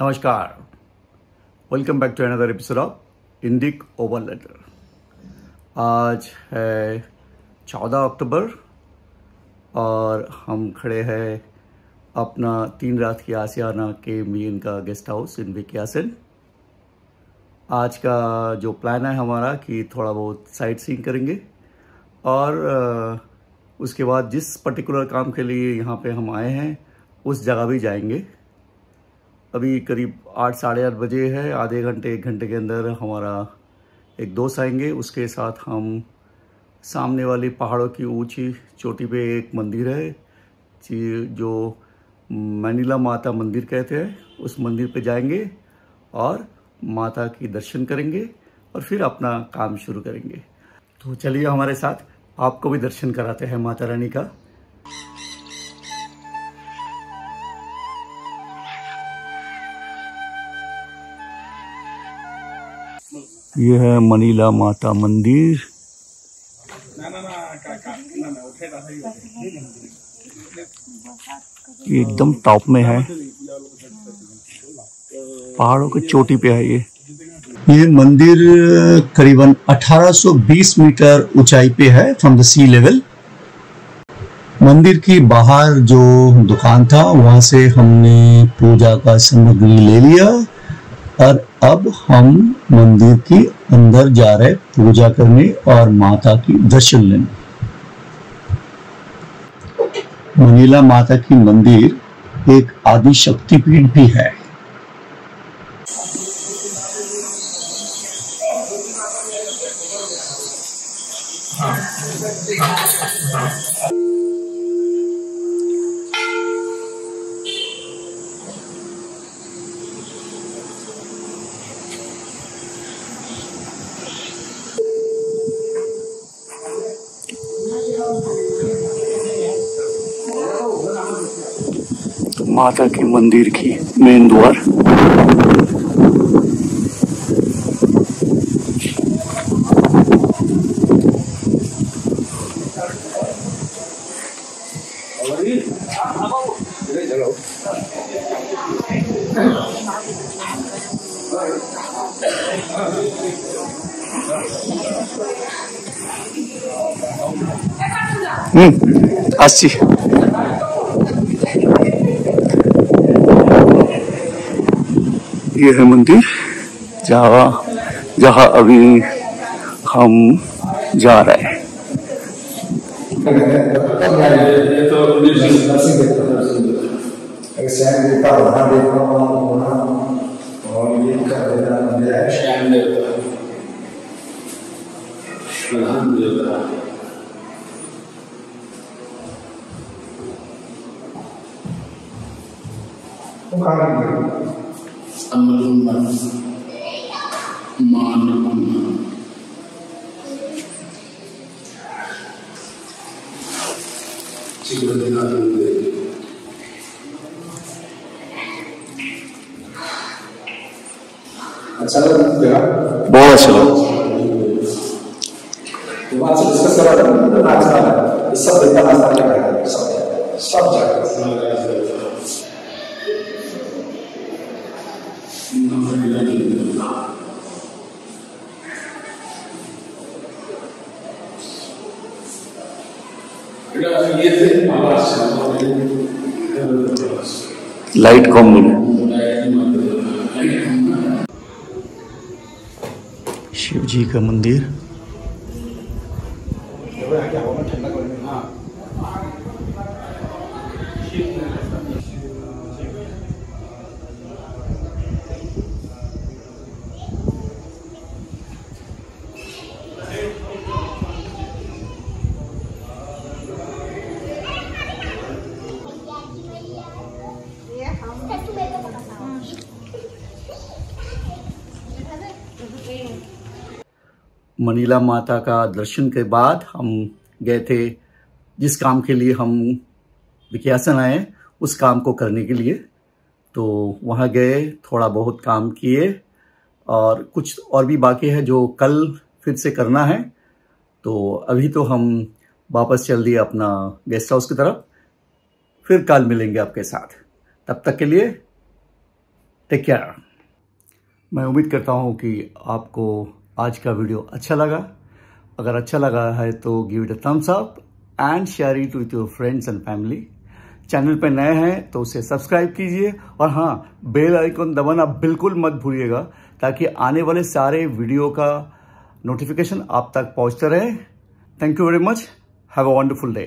नमस्कार। Welcome back to another episode of Indic over letter आज है चौदह अक्टूबर और हम खड़े हैं अपना तीन रात की आसियाना के मीन का गेस्ट हाउस इन विक्यासन आज का जो प्लान है हमारा कि थोड़ा बहुत साइट सीन करेंगे और उसके बाद जिस पर्टिकुलर काम के लिए यहाँ पे हम आए हैं, उस जगह भी जाएँगे। अभी करीब आठ, साढ़े आठ बजे है। आधे घंटे, एक घंटे के अंदर हमारा एक दोस्त आएँगे। उसके साथ हम सामने वाली पहाड़ों की ऊँची चोटी पे एक मंदिर है। जी, जो मनीला माता मंदिर कहते हैं। उस मंदिर पे जाएँगे और माता की दर्शन करेंगे और फिर अपना काम शुरू करेंगे। तो चलिए हमारे साथ आपको भी दर्शन कराते हैं माता रानी का। ये है मनीला माता मंदिर। एकदम टॉप में है। पहाड़ों की चोटी पे है ये। ये मंदिर, करीबन 1820 मीटर ऊंचाई पे है फ्रॉम द सी लेवल मंदिर की बाहर जो दुकान था, वहाँ से हमने पूजा का सामग्री ले लिया। और अब हम मंदिर के अंदर जा रहे पूजा करने और माता की दर्शन लेने। मनीला माता की मंदिर एक आदि शक्तिपीठ भी है। माता के मंदिर की मेन द्वार। हम्म अस्सी ये है मंदिर। जहाँ जहाँ अभी हम जा रहे हैं। Amalumban Manamana Sigurðinarunni अच्छा लगा बहुत अच्छा लगा। तो आज डिस्कस करा था ना नाच रहा है ये सब देखा नाच रहा है सब सब जगह ये थे आवाज़ लाइट कम मिले। शिव जी का मंदिर। मनीला माता का दर्शन के बाद हम गए थे, जिस काम के लिए हम विज्ञासन आए, उस काम को करने के लिए। तो वहाँ गए, थोड़ा बहुत काम किए, और कुछ और भी बाकी है जो कल फिर से करना है। तो अभी तो हम वापस चल दिए अपना गेस्ट हाउस की तरफ़। फिर कल मिलेंगे आपके साथ। तब तक के लिए टेक केयर मैं उम्मीद करता हूँ कि आपको आज का वीडियो अच्छा लगा। अगर अच्छा लगा है तो give it a thumbs up and share it with your friends and family channel पर नए हैं तो उसे सब्सक्राइब कीजिए। और हाँ बेल आइकन दबाना बिल्कुल मत भूलिएगा ताकि आने वाले सारे वीडियो का नोटिफिकेशन आप तक पहुँचते रहे। Thank you very much have a wonderful day